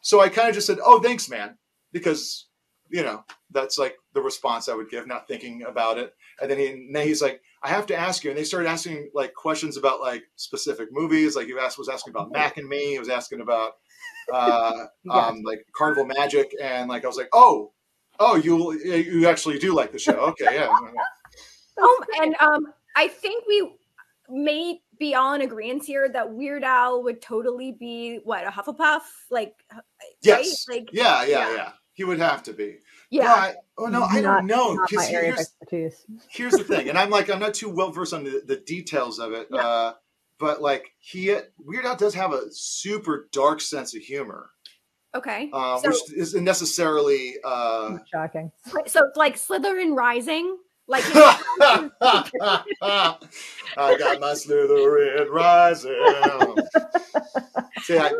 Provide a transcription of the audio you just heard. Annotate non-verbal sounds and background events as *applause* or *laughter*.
so I kind of just said, "Oh, thanks, man," because you know that's like the response I would give, not thinking about it. And then he, and then he's like, "I have to ask you," and they started asking like questions about like specific movies. Like he asked, was asking about Mac and Me. He was asking about uh, *laughs* um, like Carnival Magic, and like I was like, "Oh, oh, you you actually do like the show? Okay, yeah." *laughs* Oh, and um, I think we may be all in agreement here that Weird Al would totally be what a Hufflepuff, like Yes. right? Like yeah, yeah, yeah, He would have to be. yeah. But, oh no, I don't know. Not 'cause my area of here's, expertise. *laughs* here's the thing, and I'm like, I'm not too well versed on the, the details of it. Yeah. Uh, but like, he Weird Al does have a super dark sense of humor, Okay. uh, so, which isn't necessarily. Uh, shocking. so it's like Slytherin Rising, like *laughs* I got my Slytherin rising. *laughs* See, I,